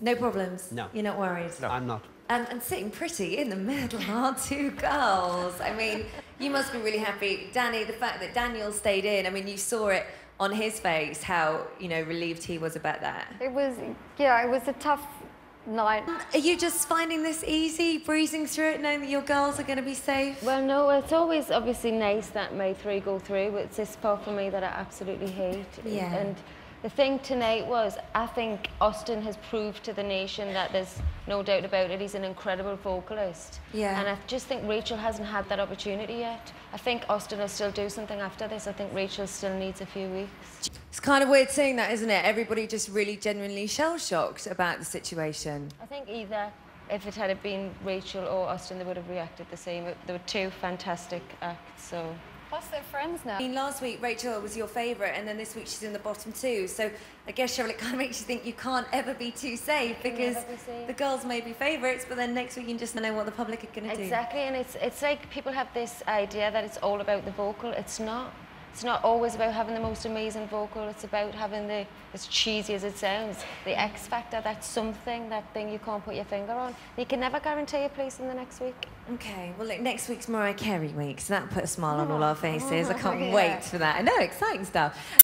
No problems? No. You're not worried? No, I'm not. And, and sitting pretty in the middle are two girls. I mean, you must be really happy. Dannii, the fact that Daniel stayed in, I mean, you saw it on his face how, you know, relieved he was about that. It was, yeah, it was a tough night. Are you just finding this easy, breezing through it, knowing that your girls are going to be safe? Well, no, it's always obviously nice that my three go through. But it's this part for me that I absolutely hate. Yeah. And the thing tonight was, I think Austin has proved to the nation that there's no doubt about it. He's an incredible vocalist. Yeah. And I just think Rachel hasn't had that opportunity yet. I think Austin will still do something after this. I think Rachel still needs a few weeks. It's kind of weird seeing that, isn't it? Everybody just really genuinely shell shocked about the situation. I think either if it had been Rachel or Austin, they would have reacted the same. There were two fantastic acts, so. Plus, they're friends now. I mean, last week Rachel was your favourite, and then this week she's in the bottom two. So I guess Cheryl, it kind of makes you think you can't ever be too safe because be safe. the girls may be favourites, but then next week you just know what the public are going to do. Exactly, and it's it's like people have this idea that it's all about the vocal. It's not. It's not always about having the most amazing vocal. It's about having the, as cheesy as it sounds, the X factor. That something, that thing you can't put your finger on. You can never guarantee a place in the next week. Okay, well, look, next week's Mariah Carey week, so that'll put a smile on all our faces. I can't yeah. wait for that. I know, exciting stuff.